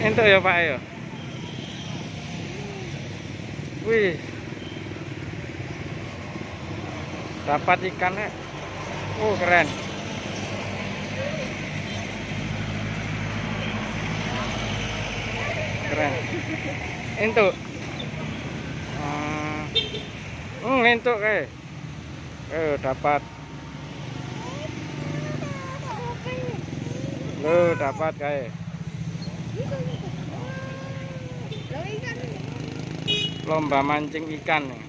Entuk ya Pak ya. Wih. Dapat ikan ya. Oh, keren. Keren. Entuk. Hmm, hmm entuk kayak. Eh, dapat. Lo dapat kayak. Lomba mancing ikan nih.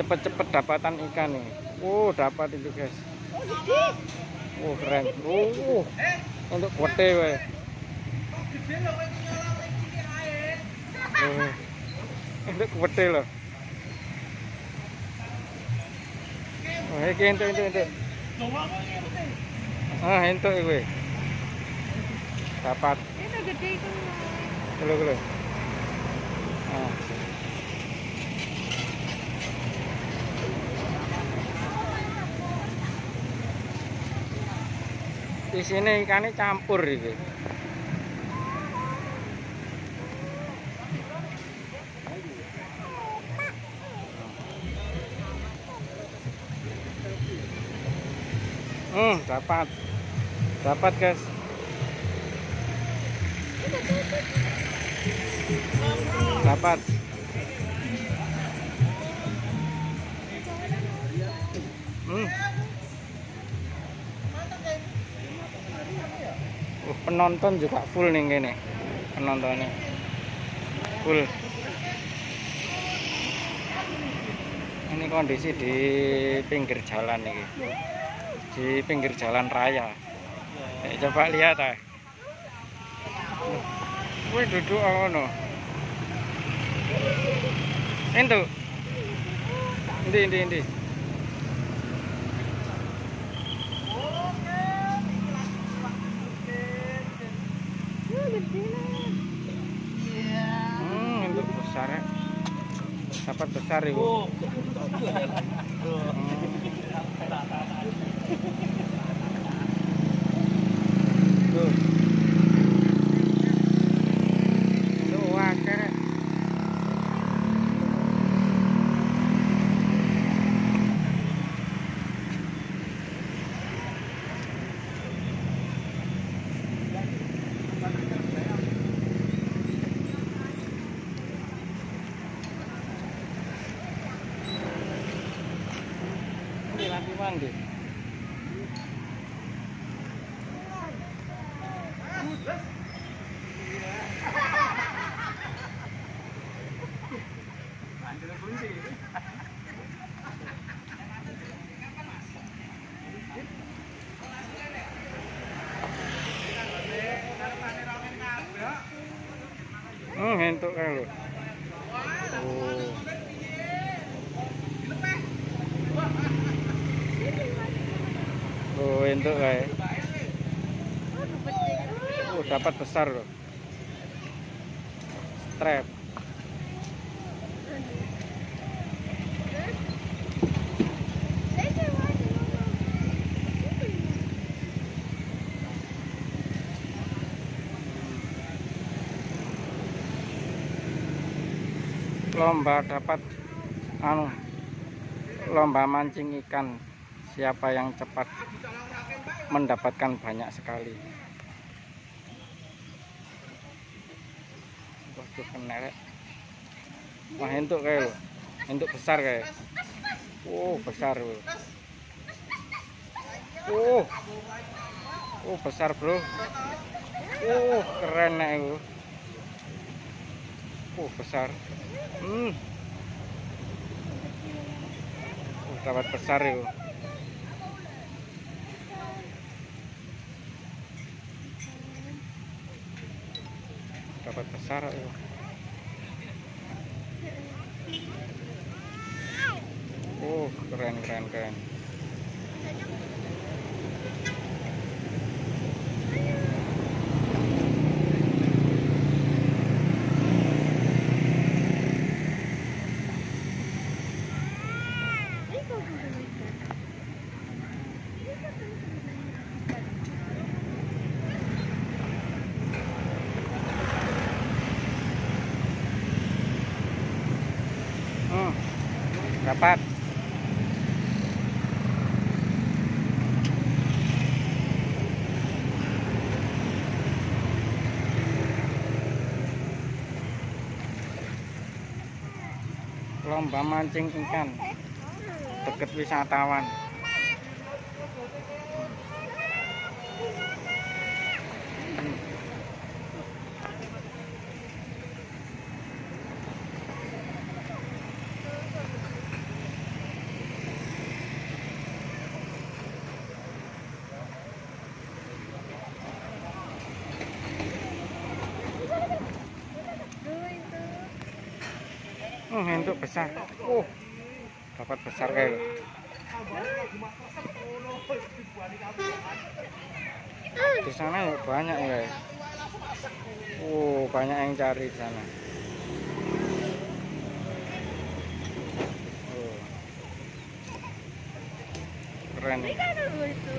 Cepet-cepet dapatan ikan nih. Oh dapat itu guys. Oh keren. Oh untuk kote untuk kote loh. Oh ini untuk untuk ah untuk ini dapat Itu gede itu. Nah. Di sini ikannya campur ini. Hmm, dapat. Dapat, guys. Dapat. Hmm. Uh, penonton juga full nih gini. Penontonnya. Full. Ini kondisi di pinggir jalan nih. Di pinggir jalan raya. Eh, coba lihat ah. Wih duduk ngono. Ento. Endi endi endi. Hmm, untuk besar ya. Dapat besar ibu. Hmm. Tuh. Untuk wakar. Nanti mandi. Hmm, entuk kan lu. Entuk kayak. Oh, dapat besar loh. Strap. Lomba dapat anu lomba mancing ikan siapa yang cepat mendapatkan banyak sekali. Waduh kena rek. Wah entuk kayak lo. Entuk besar kayak. Oh besar lo. Oh. Oh besar bro. Oh keren nek itu. Oh besar. Hmm. Oh, dapat besar itu. Dapat besar itu. Oh keren keren keren. Dapat. Lomba mancing ikan. Deket wisatawan. Dulu Oh, untuk besar. Oh, dapat besar kayak. Di sana ya banyak ya. guys. Oh, banyak yang cari di sana. Oh. Keren. Itu.